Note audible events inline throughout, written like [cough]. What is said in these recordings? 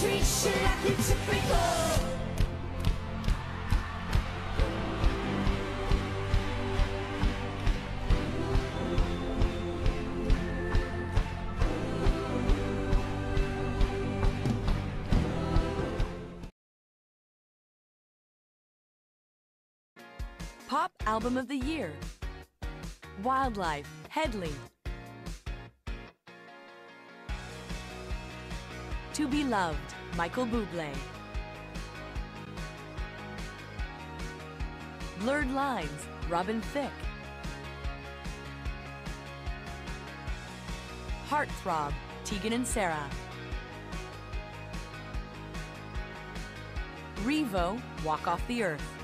like typical. Pop Album of the Year Wildlife, Hedley. To Be Loved, Michael Bublé. Blurred Lines, Robin Thicke. Heartthrob, Tegan and Sara. Revo, Walk Off the Earth.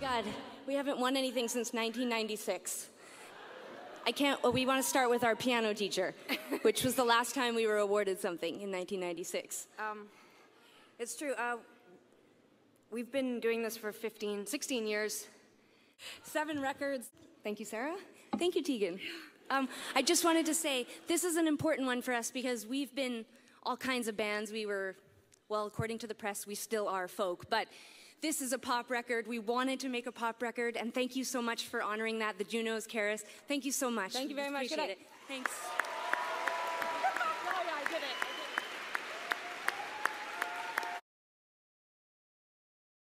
God, we haven't won anything since 1996. I can't, well, we want to start with our piano teacher, [laughs] which was the last time we were awarded something in 1996. Um, it's true. Uh, we've been doing this for 15, 16 years. Seven records. Thank you, Sara. Thank you, Tegan. Um, I just wanted to say this is an important one for us because we've been all kinds of bands. We were, well, according to the press, we still are folk, but this is a pop record. We wanted to make a pop record, and thank you so much for honoring that. The Junos, CARAS, thank you so much. Thank you very much. Appreciate it. Thanks.